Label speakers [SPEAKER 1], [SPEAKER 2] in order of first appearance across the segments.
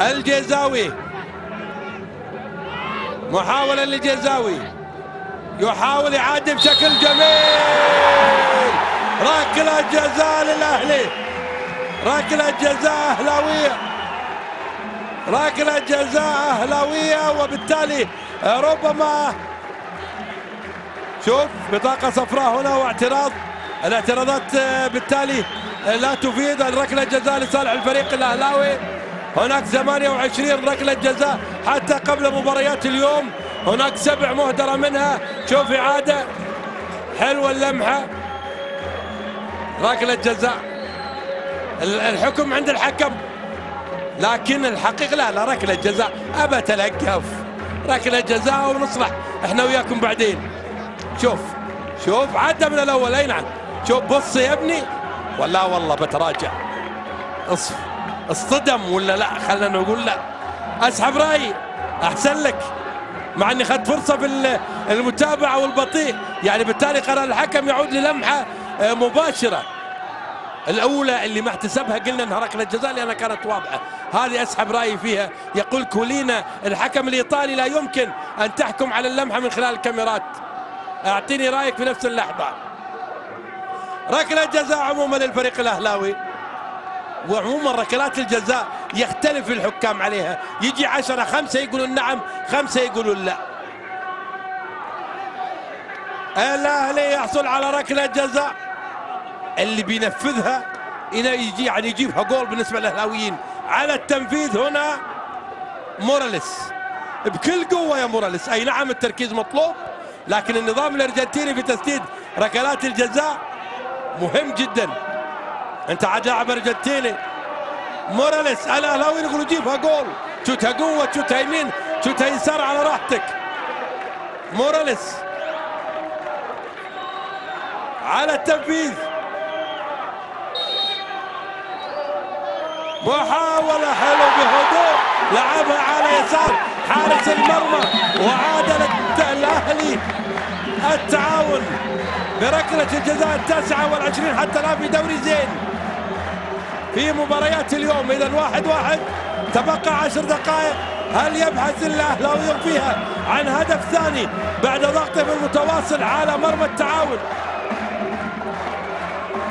[SPEAKER 1] الجيزاوي محاولة للجيزاوي يحاول يعدي بشكل جميل. ركلة جزاء للأهلي. ركلة جزاء أهلاوية. ركلة جزاء أهلاوية وبالتالي ربما شوف بطاقة صفراء هنا واعتراض. الاعتراضات بالتالي لا تفيد الركلة جزاء لصالح الفريق الأهلاوي. هناك 28 ركلة جزاء حتى قبل مباريات اليوم. هناك سبع مهدرة منها. شوف إعادة. حلوة اللمحة. ركلة جزاء. الحكم عند الحكم. لكن الحقيقة لا لا ركلة جزاء. أبى تلقف. ركلة جزاء ونصلح. إحنا وياكم بعدين. شوف. شوف. عدى من الأول. أي نعم. شوف. بص يا ابني. ولا والله بتراجع. اصف. اصطدم ولا لا؟ خلينا نقول لا. اسحب رأيي. أحسن لك. مع إني اخذت فرصة في المتابعه والبطيء. يعني بالتالي قرار الحكم يعود للمحة مباشرة. الأولى اللي ما احتسبها قلنا إنها ركلة جزاء لأنها كانت واضحة. هذه أسحب رأيي فيها. يقول كولينا الحكم الإيطالي لا يمكن أن تحكم على اللمحة من خلال الكاميرات. أعطيني رأيك في نفس اللحظة. ركلة جزاء عموما للفريق الأهلاوي. وعموما ركلات الجزاء يختلف الحكام عليها. يجي عشرة خمسة يقولون نعم خمسة يقولون لا. الأهلي يحصل على ركلة جزاء. اللي بينفذها يجي يعني يجيبها جول بالنسبة للأهلاويين. على التنفيذ هنا موراليس بكل قوة يا موراليس أي نعم التركيز مطلوب لكن النظام الأرجنتيني في تسديد ركلات الجزاء مهم جدا. انت عاد لاعب ارجنتيني موراليس الاهلاوي يقولوا جيبها جول. شوتها قوة شوتها يمين شوتها يسار على راحتك. موراليس على التنفيذ. محاولة حلوة بهدوء. لعبها على يسار حارس المرمى. وعادل الأهلي التعاون. بركلة الجزاء التاسعة والعشرين حتى الآن في دوري زين. في مباريات اليوم. إذا واحد واحد تبقى عشر دقائق. هل يبحث الأهلاويون فيها عن هدف ثاني بعد ضغطهم المتواصل على مرمى التعاون؟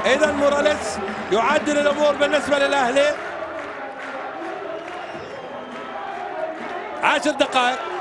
[SPEAKER 1] إذا موراليس يعدل الأمور بالنسبة للأهلي. عشر دقائق.